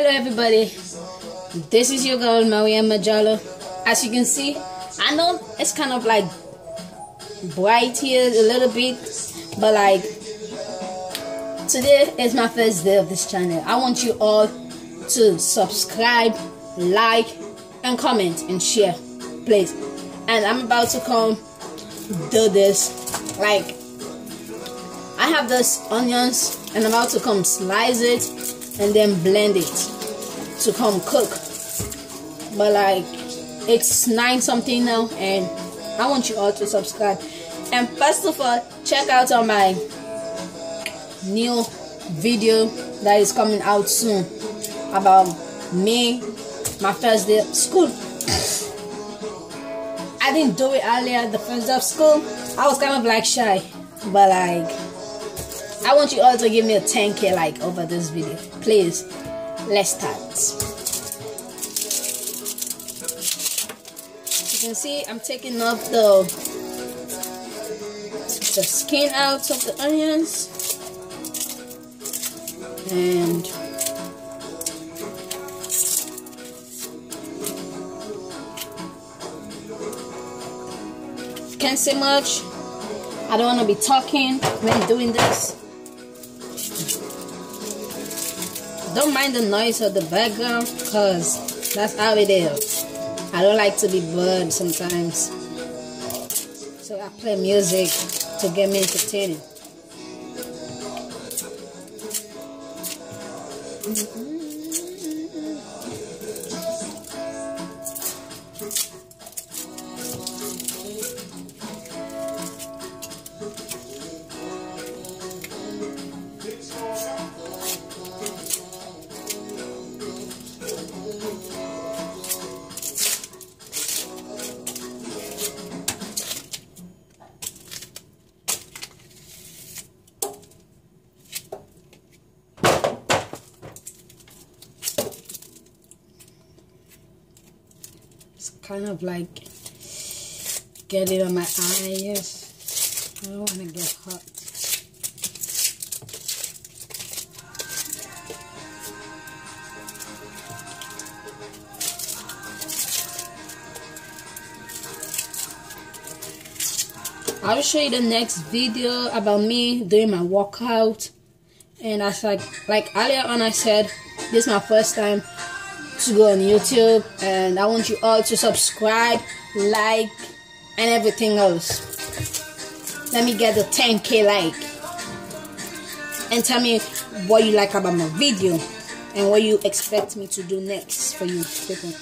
Hello everybody, this is your girl Mariama Jalloh. As you can see, I know it's kind of like bright here a little bit, but like today is my first day of this channel. I want you all to subscribe, like, and comment and share, please. And I'm about to come do this like I have this onions and I'm about to come slice it and then blend it to come cook. But like it's nine something now and I want you all to subscribe. And first of all check out on my new video that is coming out soon about me my first day of school. I didn't do it earlier the first day of school. I was kind of like shy but like I want you all to give me a 10k like over this video. Please, let's start. You can see I'm taking off the the skin out of the onions and can't say much I don't want to be talking when doing this don't mind the noise of the background because that's how it is. I don't like to be bored sometimes. So I play music to get me entertained mm -hmm. It's kind of like getting on my eyes. I don't want to get hot. I'll show you the next video about me doing my workout and as like like earlier on I said this is my first time to go on YouTube and I want you all to subscribe, like, and everything else. Let me get the 10k like. And tell me what you like about my video and what you expect me to do next for you people.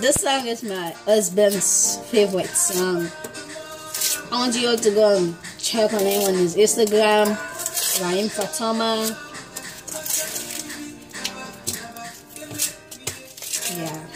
This song is my husband's favorite song. I want you all to go and check on him on his Instagram, Rahim Fatoma. Yeah.